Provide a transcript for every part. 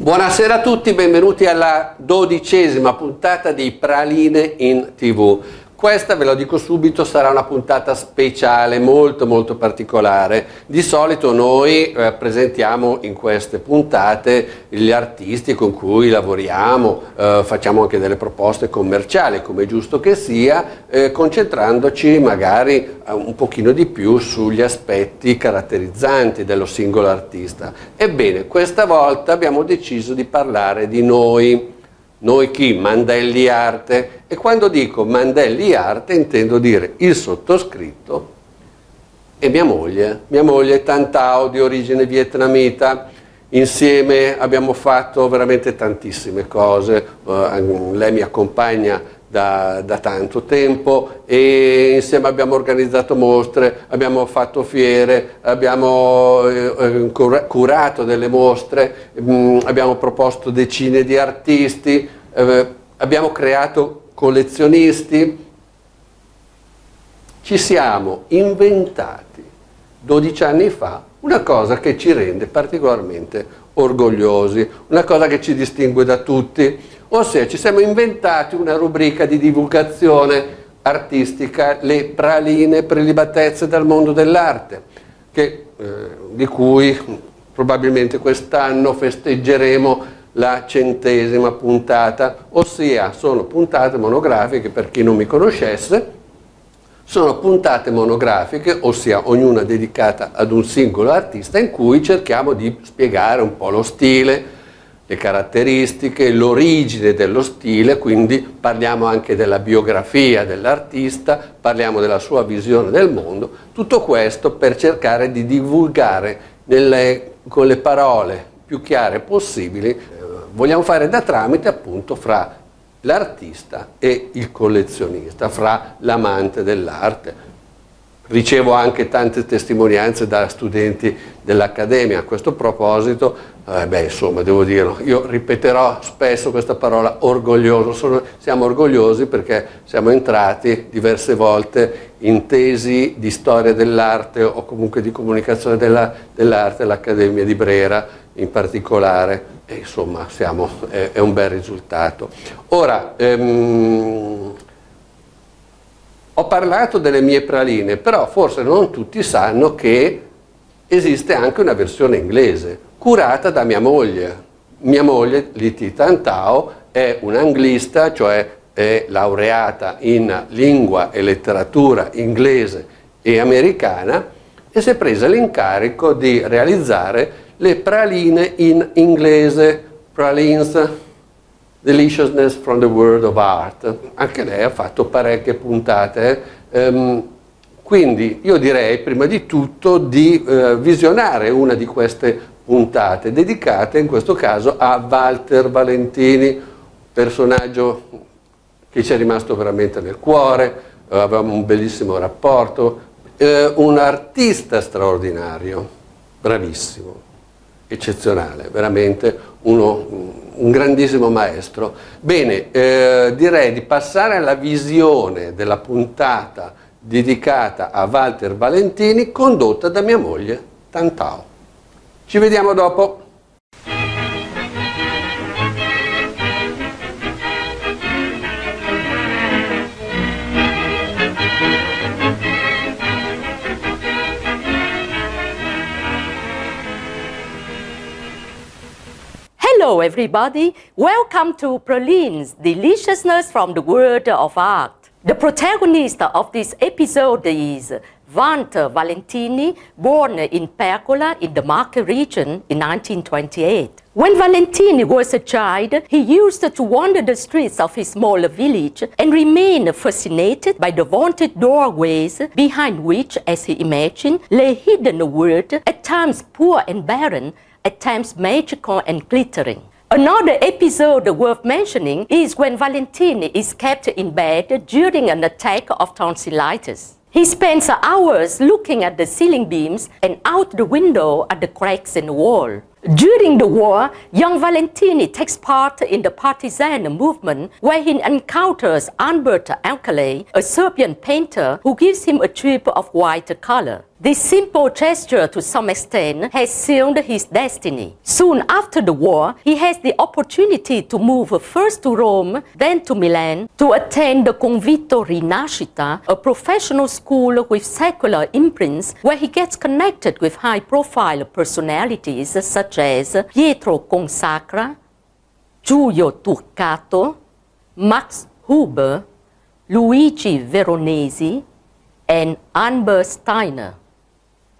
Buonasera a tutti, benvenuti alla dodicesima puntata di Praline in TV. Questa, ve lo dico subito, sarà una puntata speciale, molto molto particolare. Di solito noi eh, presentiamo in queste puntate gli artisti con cui lavoriamo, eh, facciamo anche delle proposte commerciali, come è giusto che sia, eh, concentrandoci magari eh, un pochino di più sugli aspetti caratterizzanti dello singolo artista. Ebbene, questa volta abbiamo deciso di parlare di noi noi chi? Mandelli Arte. E quando dico Mandelli Arte intendo dire il sottoscritto e mia moglie. Mia moglie Tantao di origine vietnamita. Insieme abbiamo fatto veramente tantissime cose. Uh, lei mi accompagna da, da, tanto tempo e insieme abbiamo organizzato mostre, abbiamo fatto fiere, abbiamo eh, curato delle mostre, mh, mm, abbiamo proposto decine di artisti, eh, abbiamo creato collezionisti, ci siamo inventati 12 anni fa una cosa che ci rende particolarmente orgogliosi, una cosa che ci distingue da tutti, Ossia ci siamo inventati una rubrica di divulgazione artistica, le praline prelibatezze dal mondo dell'arte, eh, di cui probabilmente quest'anno festeggeremo la centesima puntata, ossia sono puntate monografiche per chi non mi conoscesse, sono puntate monografiche, ossia ognuna dedicata ad un singolo artista in cui cerchiamo di spiegare un po' lo stile, le caratteristiche, l'origine dello stile, quindi parliamo anche della biografia dell'artista, parliamo della sua visione del mondo, tutto questo per cercare di divulgare nelle, con le parole più chiare possibili, eh, vogliamo fare da tramite appunto fra l'artista e il collezionista, fra l'amante dell'arte. Ricevo anche tante testimonianze da studenti dell'Accademia a questo proposito, eh, beh, insomma, devo dirlo, io ripeterò spesso questa parola orgoglioso, Sono, siamo orgogliosi perché siamo entrati diverse volte in tesi di storia dell'arte o comunque di comunicazione della, dell'arte all'Accademia di Brera in particolare, e insomma siamo, è, è, un bel risultato. Ora, ehm, ho parlato delle mie praline, però forse non tutti sanno che esiste anche una versione inglese curata da mia moglie. Mia moglie, Liti Tantao, è un'anglista, cioè è laureata in lingua e letteratura inglese e americana e si è presa l'incarico di realizzare le praline in inglese, pralines, deliciousness from the world of art. Anche lei ha fatto parecchie puntate. Um, quindi io direi prima di tutto di uh, visionare una di queste puntate dedicate in questo caso a Walter Valentini, personaggio che ci è rimasto veramente nel cuore, avevamo un bellissimo rapporto, eh, un artista straordinario, bravissimo, eccezionale, veramente uno, un grandissimo maestro. Bene, eh, direi di passare alla visione della puntata dedicata a Walter Valentini condotta da mia moglie Tantao. Ci vediamo dopo. Hello, everybody. Welcome to Praline's Deliciousness from the World of Art. The protagonist of this episode is Walter Valentini, born in Pergola in the Marche region in 1928. When Valentini was a child, he used to wander the streets of his small village and remain fascinated by the vaulted doorways behind which, as he imagined, lay hidden a world, at times poor and barren, at times magical and glittering. Another episode worth mentioning is when Valentini is kept in bed during an attack of tonsillitis. He spends hours looking at the ceiling beams and out the window at the cracks in the wall. During the war, young Valentini takes part in the partisan movement where he encounters Albert Alcalay, a Serbian painter who gives him a strip of white color. This simple gesture, to some extent, has sealed his destiny. Soon after the war, he has the opportunity to move first to Rome, then to Milan, to attend the Convitto Rinascita, a professional school with secular imprints, where he gets connected with high profile personalities such as Pietro Consacra, Giulio Turcato, Max Huber, Luigi Veronesi, and Anber Steiner.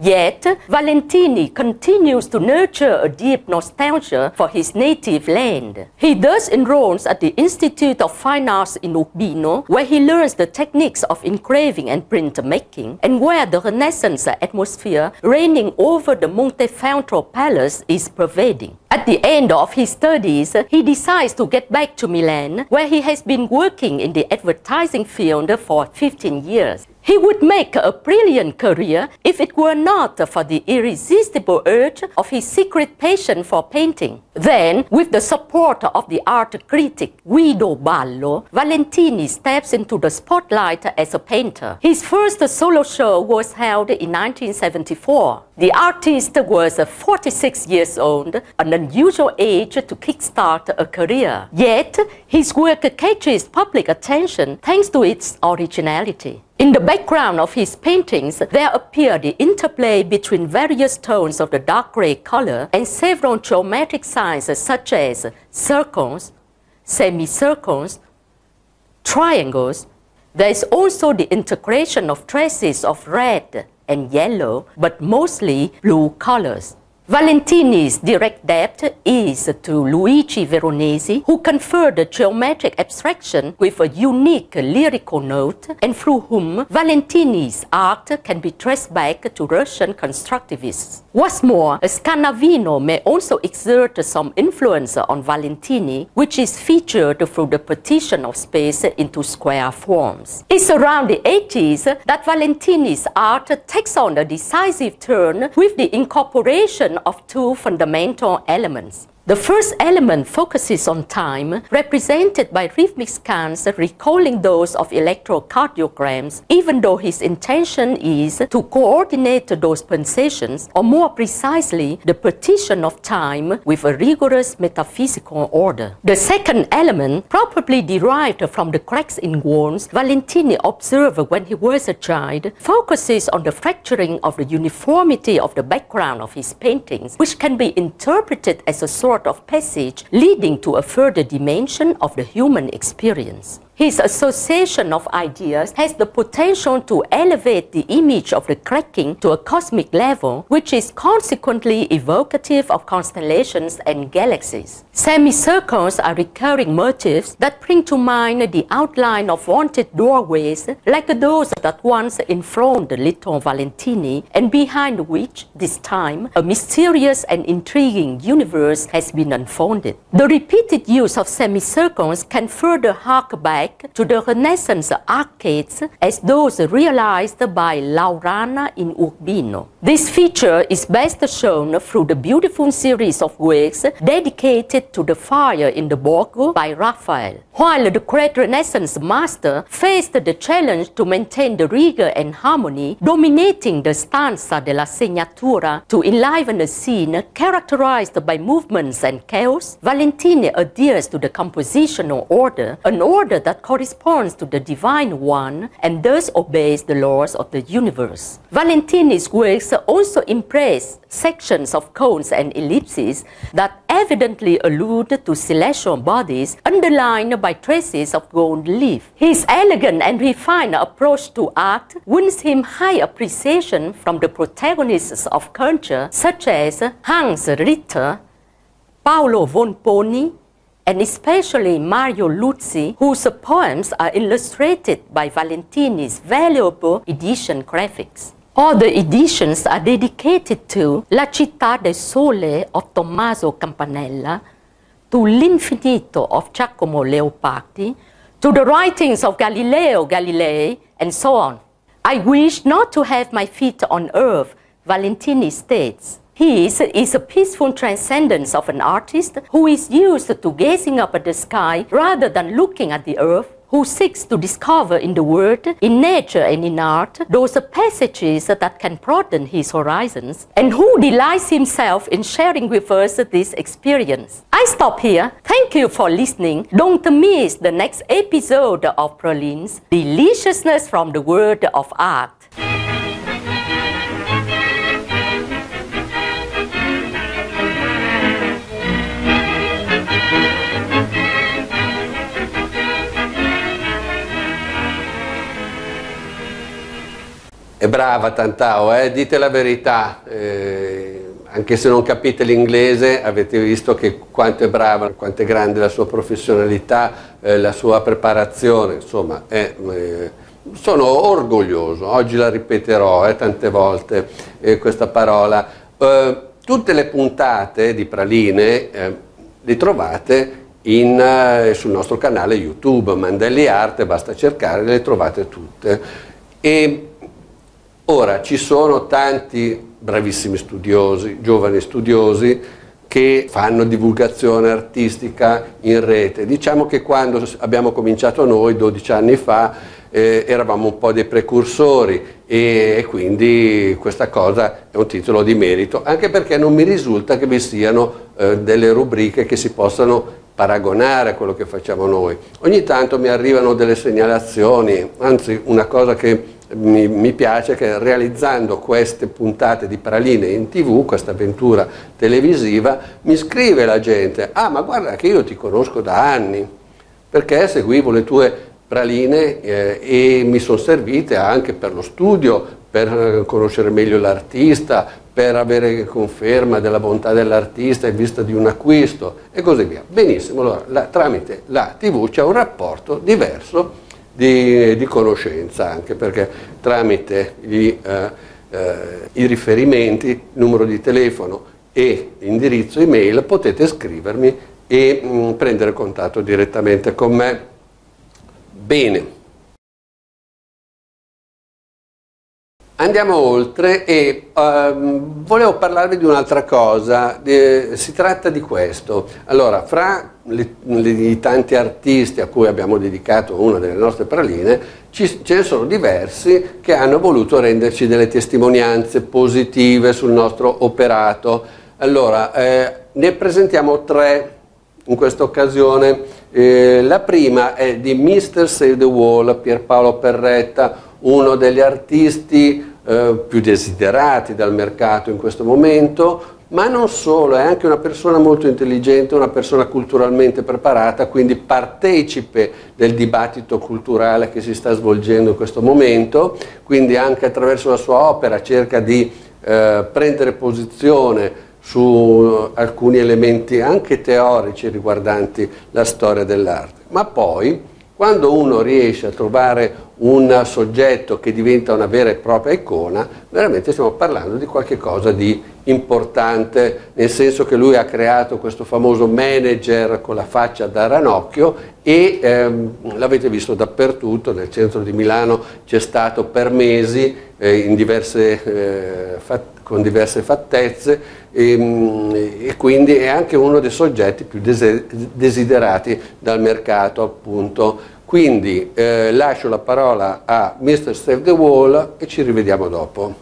Yet, Valentini continues to nurture a deep nostalgia for his native land. He thus enrolls at the Institute of Fine Arts in Urbino, where he learns the techniques of engraving and printmaking, and where the Renaissance atmosphere reigning over the Montefeltro Palace is pervading. At the end of his studies, he decides to get back to Milan, where he has been working in the advertising field for 15 years. He would make a brilliant career if it were not for the irresistible urge of his secret passion for painting. Then, with the support of the art critic Guido Ballo, Valentini steps into the spotlight as a painter. His first solo show was held in 1974. The artist was 46 years old, an unusual age to kickstart a career. Yet, his work catches public attention thanks to its originality. In the background of his paintings, there appear the interplay between various tones of the dark gray color and several geometric signs such as circles, semicircles, triangles. There is also the integration of traces of red and yellow, but mostly blue colors. Valentini's direct debt is to Luigi Veronese, who conferred geometric abstraction with a unique lyrical note, and through whom Valentini's art can be traced back to Russian constructivists. What's more, Scanavino may also exert some influence on Valentini, which is featured through the partition of space into square forms. It's around the 80s that Valentini's art takes on a decisive turn with the incorporation of two fundamental elements. The first element focuses on time, represented by rhythmic scans recalling those of electrocardiograms, even though his intention is to coordinate those pulsations, or more precisely, the partition of time with a rigorous metaphysical order. The second element, probably derived from the cracks in walls Valentini observed when he was a child, focuses on the fracturing of the uniformity of the background of his paintings, which can be interpreted as a sort of passage leading to a further dimension of the human experience. His association of ideas has the potential to elevate the image of the cracking to a cosmic level, which is consequently evocative of constellations and galaxies. Semicircles are recurring motifs that bring to mind the outline of vaulted doorways, like those that once enthroned little Valentini, and behind which, this time, a mysterious and intriguing universe has been unfolded. The repeated use of semicircles can further hark back to the Renaissance arcades as those realized by Laurana in Urbino. This feature is best shown through the beautiful series of works dedicated to the fire in the Borgo by Raphael. While the great Renaissance master faced the challenge to maintain the rigor and harmony dominating the stanza della segnatura to enliven a scene characterized by movements and chaos, Valentini adheres to the compositional order, an order that corresponds to the divine one and thus obeys the laws of the universe. Valentini's works also embrace sections of cones and ellipses that evidently allude to celestial bodies underlined by traces of gold leaf. His elegant and refined approach to art wins him high appreciation from the protagonists of culture such as Hans Ritter, Paolo von Poni, and especially Mario Luzzi, whose poems are illustrated by Valentini's valuable edition graphics. All the editions are dedicated to La città del sole of Tommaso Campanella, to L'infinito of Giacomo Leopardi, to the writings of Galileo Galilei, and so on. I wish not to have my feet on earth, Valentini states. His is a peaceful transcendence of an artist who is used to gazing up at the sky rather than looking at the earth, who seeks to discover in the world, in nature and in art, those passages that can broaden his horizons, and who delights himself in sharing with us this experience. I stop here. Thank you for listening. Don't miss the next episode of Pralines, Deliciousness from the World of Art. Brava Tantao, eh? dite la verità, eh, anche se non capite l'inglese avete visto che quanto è brava, quanto è grande la sua professionalità, eh, la sua preparazione, insomma è, eh, sono orgoglioso, oggi la ripeterò eh, tante volte eh, questa parola. tutte le puntate di Praline le trovate in, sul nostro canale YouTube, Mandelli Arte, basta cercare, le trovate tutte. E Ora, ci sono tanti bravissimi studiosi, giovani studiosi, che fanno divulgazione artistica in rete. Diciamo che quando abbiamo cominciato noi, 12 anni fa, eh, eravamo un po' dei precursori e, e, quindi questa cosa è un titolo di merito, anche perché non mi risulta che vi siano eh, delle rubriche che si possano paragonare a quello che facciamo noi. Ogni tanto mi arrivano delle segnalazioni, anzi una cosa che mi, mi, piace che realizzando queste puntate di praline in tv, questa avventura televisiva, mi scrive la gente, ah ma guarda che io ti conosco da anni, perché seguivo le tue praline eh, e mi sono servite anche per lo studio, per eh, conoscere meglio l'artista, per avere conferma della bontà dell'artista in vista di un acquisto e così via. Benissimo, allora la, tramite la tv c'è un rapporto diverso di, di conoscenza, anche perché tramite gli, eh, eh, i riferimenti, numero di telefono e indirizzo email potete scrivermi e mh, mm, prendere contatto direttamente con me. Bene. Andiamo oltre e um, volevo parlarvi di un'altra cosa, eh, si tratta di questo. Allora, fra i tanti artisti a cui abbiamo dedicato una delle nostre praline, ci, ce ne sono diversi che hanno voluto renderci delle testimonianze positive sul nostro operato. Allora, eh, ne presentiamo tre in questa occasione. Eh, la prima è di Mr. Save the Wall, Pierpaolo Perretta, uno degli artisti eh, più desiderati dal mercato in questo momento, ma non solo, è anche una persona molto intelligente, una persona culturalmente preparata, quindi partecipe del dibattito culturale che si sta svolgendo in questo momento, quindi anche attraverso la sua opera cerca di eh, prendere posizione su alcuni elementi anche teorici riguardanti la storia dell'arte. Ma poi, quando uno riesce a trovare un soggetto che diventa una vera e propria icona, veramente stiamo parlando di qualcosa di importante, nel senso che lui ha creato questo famoso manager con la faccia da ranocchio e ehm, l'avete visto dappertutto, nel centro di Milano c'è stato per mesi eh, diverse, eh, con diverse fattezze e, ehm, e, quindi è anche uno dei soggetti più desiderati dal mercato appunto quindi eh, lascio la parola a Mr. Save the Wall e ci rivediamo dopo.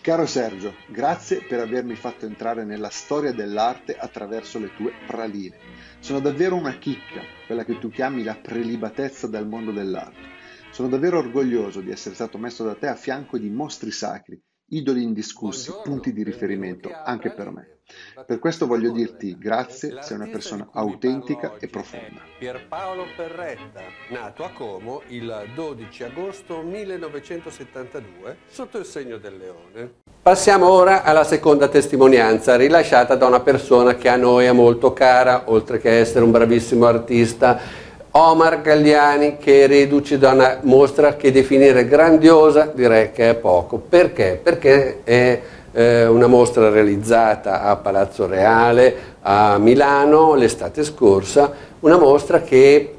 Caro Sergio, grazie per avermi fatto entrare nella storia dell'arte attraverso le tue praline. Sono davvero una chicca, quella che tu chiami la prelibatezza del mondo dell'arte. Sono davvero orgoglioso di essere stato messo da te a fianco di mostri sacri, idoli indiscussi, punti di riferimento anche per me. Per questo voglio dirti grazie, sei una persona autentica e profonda. Pierpaolo Perretta, nato a Como il 12 agosto 1972 sotto il segno del leone. Passiamo ora alla seconda testimonianza rilasciata da una persona che a noi è molto cara, oltre che essere un bravissimo artista. Omar Galliani che reduce da una mostra che definire grandiosa direi che è poco. Perché? Perché è eh, una mostra realizzata a Palazzo Reale a Milano l'estate scorsa, una mostra che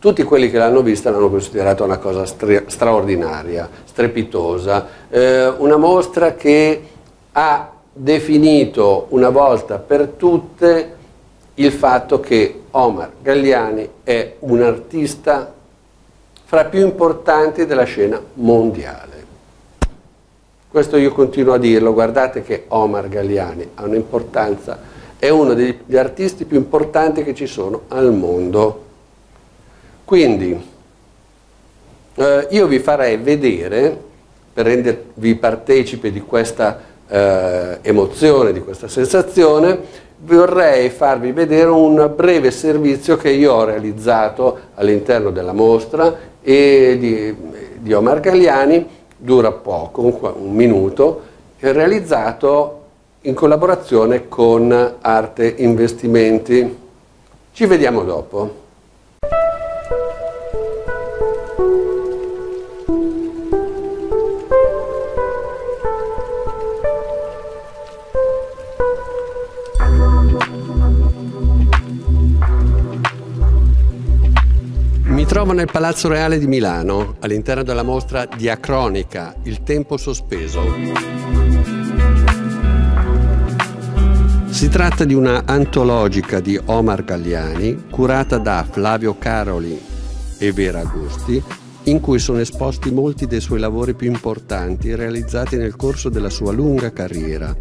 tutti quelli che l'hanno vista l'hanno considerata una cosa straordinaria, strepitosa, eh, una mostra che ha definito una volta per tutte il fatto che Omar Galliani è un artista fra più importanti della scena mondiale. Questo io continuo a dirlo, guardate che Omar Galliani ha un'importanza, è uno degli artisti più importanti che ci sono al mondo. Quindi eh, io vi farei vedere, per rendervi partecipi di questa eh, emozione, di questa sensazione, vorrei farvi vedere un breve servizio che io ho realizzato all'interno della mostra e di, di Omar Galliani, dura poco, un minuto, è realizzato in collaborazione con Arte Investimenti. Ci vediamo dopo. Trovo nel Palazzo Reale di Milano, all'interno della mostra Diacronica, Il tempo sospeso. Si tratta di una antologica di Omar Galliani, curata da Flavio Caroli e Vera Agosti, in cui sono esposti molti dei suoi lavori più importanti realizzati nel corso della sua lunga carriera.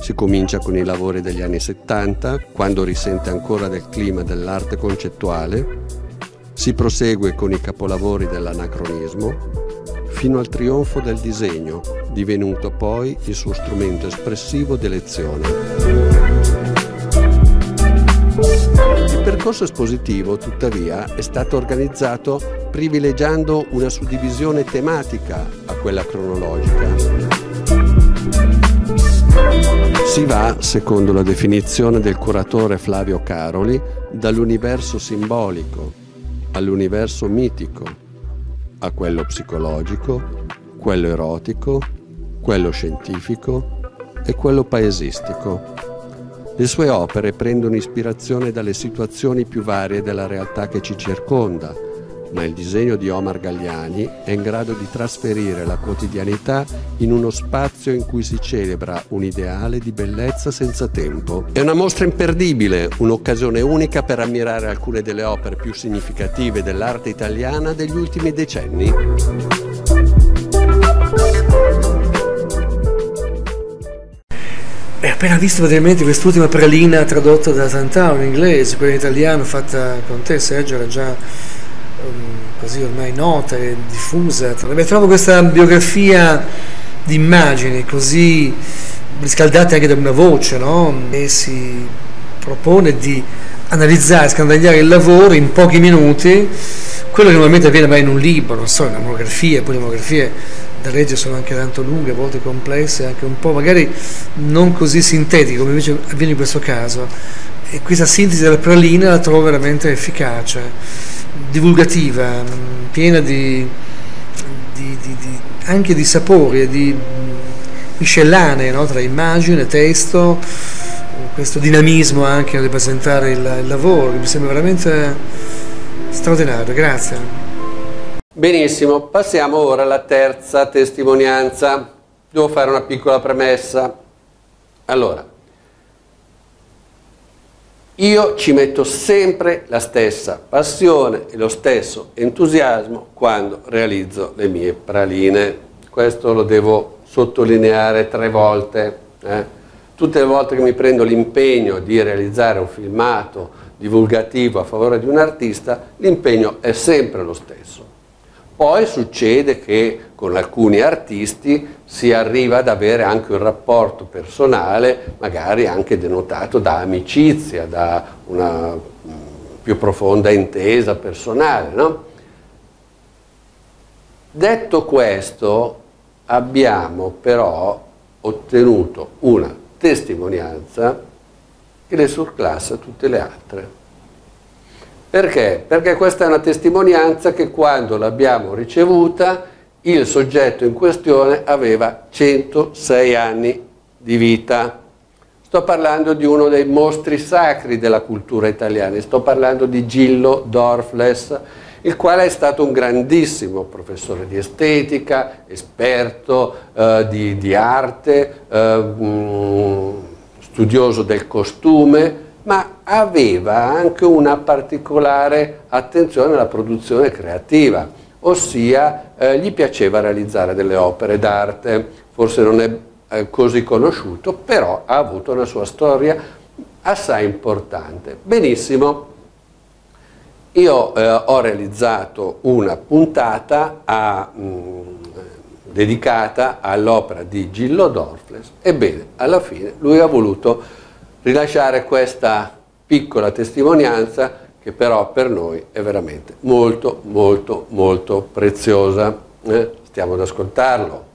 Si comincia con i lavori degli anni 70, quando risente ancora del clima dell'arte concettuale, si prosegue con i capolavori dell'anacronismo fino al trionfo del disegno, divenuto poi il suo strumento espressivo d'elezione. Il percorso espositivo, tuttavia, è stato organizzato privilegiando una suddivisione tematica a quella cronologica. Si va, secondo la definizione del curatore Flavio Caroli, dall'universo simbolico, all'universo mitico, a quello psicologico, quello erotico, quello scientifico e quello paesistico. Le sue opere prendono ispirazione dalle situazioni più varie della realtà che ci circonda, ma il disegno di Omar Galliani è in grado di trasferire la quotidianità in uno spazio in cui si celebra un ideale di bellezza senza tempo. È una mostra imperdibile, un'occasione unica per ammirare alcune delle opere più significative dell'arte italiana degli ultimi decenni. Ho appena visto praticamente quest'ultima pralina tradotta da Tantau in inglese, quella in italiano fatta con te Sergio, era già così ormai nota e diffusa. Trovo questa biografia di immagini così riscaldate anche da una voce, no? e si propone di analizzare, scandagliare il lavoro in pochi minuti, quello che normalmente avviene mai in un libro, non so, in una monografia, poi le monografie da leggere sono anche tanto lunghe, a volte complesse, anche un po' magari non così sintetiche come invece avviene in questo caso. E questa sintesi della pralina la trovo veramente efficace divulgativa, piena di, di, di, anche di sapori e di miscellanee no? tra immagine, testo, questo dinamismo anche nel presentare il, il lavoro che mi sembra veramente straordinario. Grazie. Benissimo, passiamo ora alla terza testimonianza. Devo fare una piccola premessa. Allora, io ci metto sempre la stessa passione e lo stesso entusiasmo quando realizzo le mie praline. Questo lo devo sottolineare tre volte. Eh? Tutte le volte che mi prendo l'impegno di realizzare un filmato divulgativo a favore di un artista, l'impegno è sempre lo stesso. Poi succede che con alcuni artisti si arriva ad avere anche un rapporto personale, magari anche denotato da amicizia, da una mm, più profonda intesa personale. No? Detto questo, abbiamo però ottenuto una testimonianza che le surclassa tutte le altre. Perché? Perché questa è una testimonianza che quando l'abbiamo ricevuta il soggetto in questione aveva 106 anni di vita. Sto parlando di uno dei mostri sacri della cultura italiana, sto parlando di Gillo Dorfles, il quale è stato un grandissimo professore di estetica, esperto eh, di, di, arte, eh, studioso del costume, ma aveva anche una particolare attenzione alla produzione creativa, ossia eh, gli piaceva realizzare delle opere d'arte, forse non è eh, così conosciuto, però ha avuto una sua storia assai importante. Benissimo, io eh, ho realizzato una puntata a, mh, dedicata all'opera di Gillo Dorfles, ebbene, alla fine lui ha voluto rilasciare questa piccola testimonianza che però per noi è veramente molto, molto, molto preziosa. Eh? Stiamo ad ascoltarlo.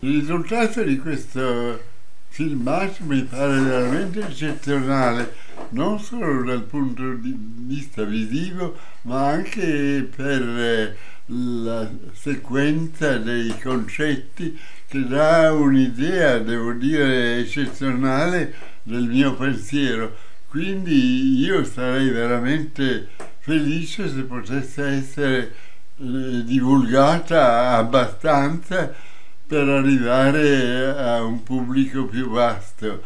Il risultato di questo filmato mi pare veramente eccezionale, non solo dal punto di vista visivo, ma anche per eh, la sequenza dei concetti che dà un'idea, devo dire, eccezionale del mio pensiero. Quindi io sarei veramente felice se potesse essere eh, divulgata abbastanza per arrivare a un pubblico più vasto.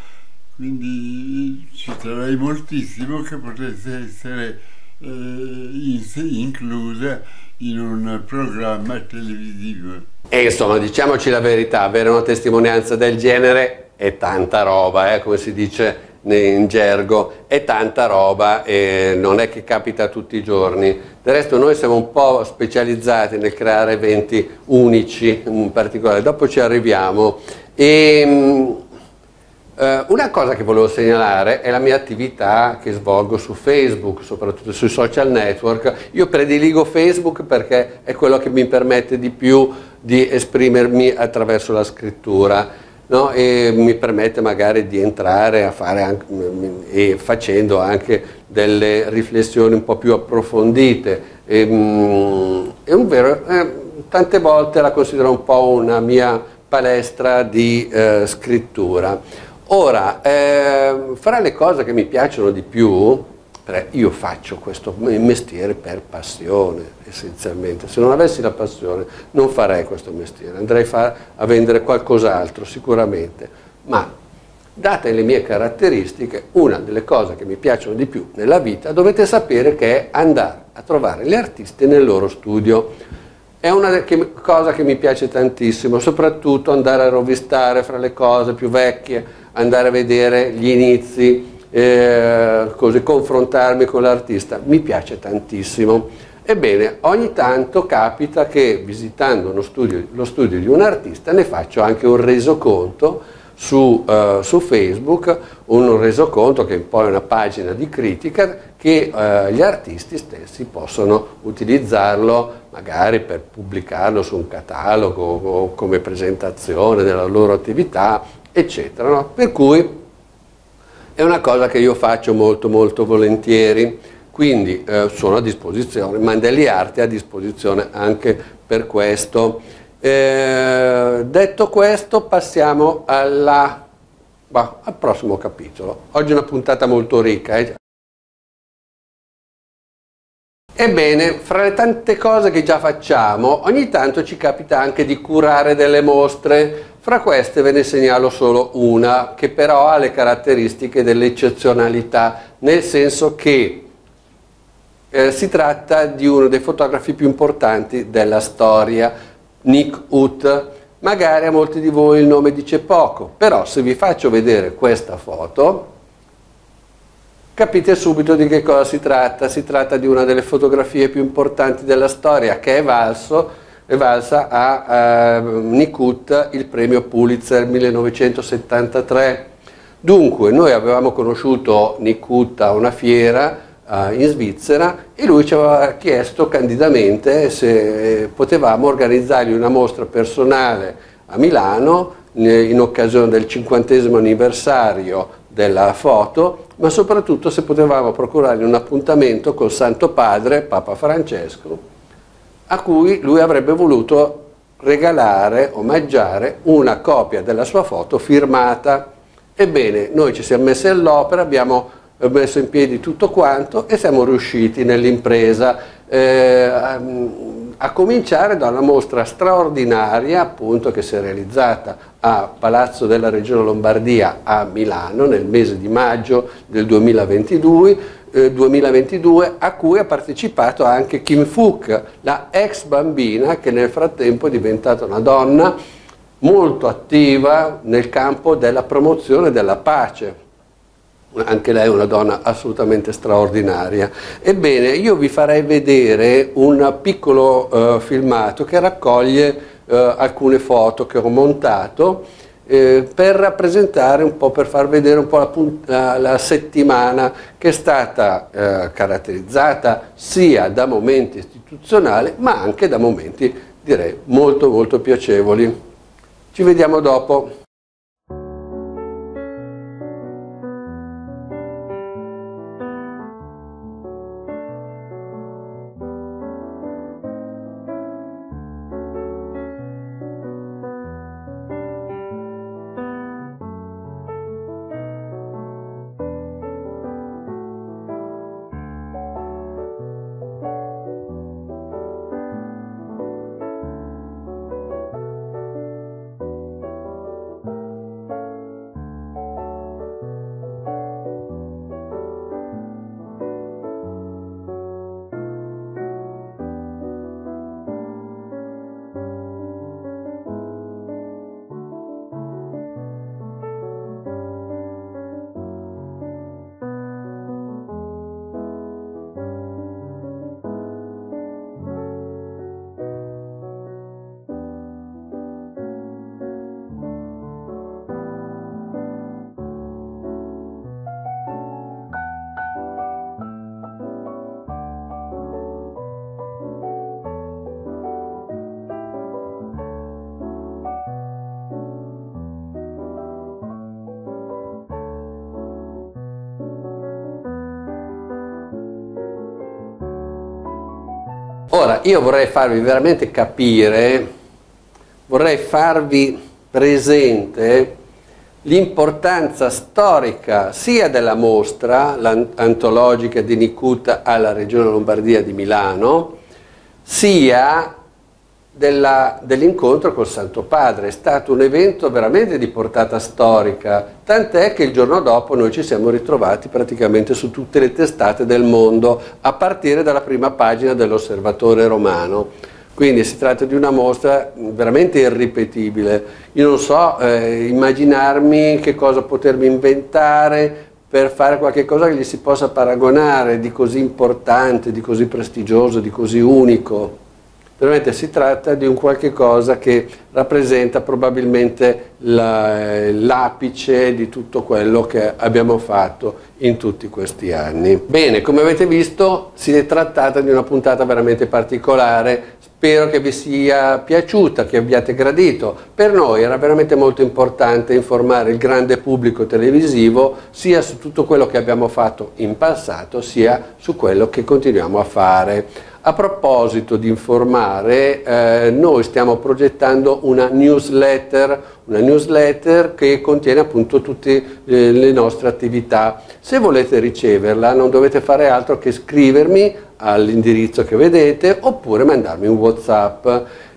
Quindi ci sarei moltissimo che potesse essere eh, inclusa in un programma televisivo. E insomma, diciamoci la verità, avere una testimonianza del genere è tanta roba, eh, come si dice in gergo, è tanta roba e non è che capita tutti i giorni. Del resto noi siamo un po' specializzati nel creare eventi unici in particolare, dopo ci arriviamo. E, um, una cosa che volevo segnalare è la mia attività che svolgo su Facebook, soprattutto sui social network. Io prediligo Facebook perché è quello che mi permette di più di esprimermi attraverso la scrittura no? e mi permette magari di entrare a fare anche, e facendo anche delle riflessioni un po' più approfondite. E, mm, è un vero, eh, tante volte la considero un po' una mia palestra di eh, scrittura. Ora, eh, fra le cose che mi piacciono di più, io faccio questo mestiere per passione, essenzialmente. Se non avessi la passione non farei questo mestiere, andrei a vendere qualcos'altro sicuramente. Ma, date le mie caratteristiche, una delle cose che mi piacciono di più nella vita, dovete sapere che è andare a trovare gli artisti nel loro studio. È una cosa che mi piace tantissimo, soprattutto andare a rovistare fra le cose più vecchie, andare a vedere gli inizi, eh, così, confrontarmi con l'artista, mi piace tantissimo. Ebbene, ogni tanto capita che visitando studio, lo studio di un artista ne faccio anche un resoconto su, uh, su, Facebook, un resoconto che poi è una pagina di critica che uh, gli artisti stessi possono utilizzarlo magari per pubblicarlo su un catalogo o come presentazione della loro attività, eccetera. No? Per cui è una cosa che io faccio molto molto volentieri, quindi eh, sono a disposizione, Mandelli Arte è a disposizione anche per questo. Eh, detto questo passiamo alla, bah, al prossimo capitolo. Oggi è una puntata molto ricca. Eh. Ebbene, fra le tante cose che già facciamo, ogni tanto ci capita anche di curare delle mostre fra queste ve ne segnalo solo una, che però ha le caratteristiche dell'eccezionalità, nel senso che eh, si tratta di uno dei fotografi più importanti della storia, Nick Ut. Magari a molti di voi il nome dice poco, però se vi faccio vedere questa foto, capite subito di che cosa si tratta. Si tratta di una delle fotografie più importanti della storia, che è valso è valsa a eh, Nikut il premio Pulitzer 1973. Dunque, noi avevamo conosciuto Nikut a una fiera eh, in Svizzera e lui ci aveva chiesto candidamente se potevamo organizzargli una mostra personale a Milano in occasione del cinquantesimo anniversario della foto, ma soprattutto se potevamo procurargli un appuntamento col Santo Padre, Papa Francesco, a cui lui avrebbe voluto regalare, omaggiare una copia della sua foto firmata. Ebbene, noi ci siamo messi all'opera, abbiamo messo in piedi tutto quanto e siamo riusciti nell'impresa eh, a, a, cominciare da una mostra straordinaria appunto che si è realizzata a Palazzo della Regione Lombardia a Milano nel mese di maggio del 2022, eh, 2022 a cui ha partecipato anche Kim Fook, la ex bambina che nel frattempo è diventata una donna molto attiva nel campo della promozione della pace. Anche lei è una donna assolutamente straordinaria. Ebbene, io vi farei vedere un piccolo uh, filmato che raccoglie uh, alcune foto che ho montato eh, per rappresentare un po', per far vedere un po' la, la, la settimana che è stata eh, caratterizzata sia da momenti istituzionali ma anche da momenti direi molto molto piacevoli. Ci vediamo dopo. Ora, io vorrei farvi veramente capire, vorrei farvi presente l'importanza storica sia della mostra, l'antologica di Nicuta alla Regione Lombardia di Milano, sia dell'incontro col Santo Padre. È stato un evento veramente di portata storica, tant'è che il giorno dopo noi ci siamo ritrovati praticamente su tutte le testate del mondo, a partire dalla prima pagina dell'Osservatore Romano. Quindi si tratta di una mostra veramente irripetibile. Io non so eh, immaginarmi che cosa potermi inventare per fare qualche cosa che gli si possa paragonare di così importante, di così prestigioso, di così unico. Veramente si tratta di un qualche cosa che rappresenta probabilmente l'apice di tutto quello che abbiamo fatto in tutti questi anni. Bene, come avete visto si è trattata di una puntata veramente particolare, spero che vi sia piaciuta, che abbiate gradito. Per noi era veramente molto importante informare il grande pubblico televisivo sia su tutto quello che abbiamo fatto in passato, sia su quello che continuiamo a fare. A proposito di informare, eh, noi stiamo progettando una newsletter, una newsletter che contiene appunto tutte eh, le nostre attività. Se volete riceverla non dovete fare altro che scrivermi all'indirizzo che vedete oppure mandarmi un Whatsapp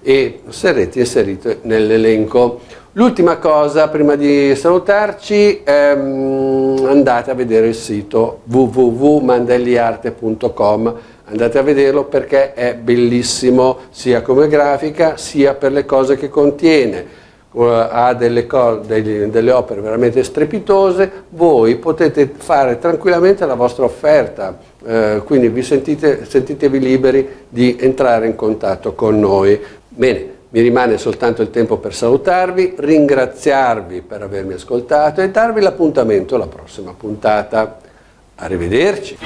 e sarete inseriti nell'elenco. L'ultima cosa, prima di salutarci, ehm, andate a vedere il sito www.mandelliarte.com andate a vederlo perché è bellissimo sia come grafica sia per le cose che contiene ha delle, delle, delle, opere veramente strepitose, voi potete fare tranquillamente la vostra offerta, eh, quindi sentite, sentitevi liberi di entrare in contatto con noi. Bene, mi rimane soltanto il tempo per salutarvi, ringraziarvi per avermi ascoltato e darvi l'appuntamento alla prossima puntata. Arrivederci.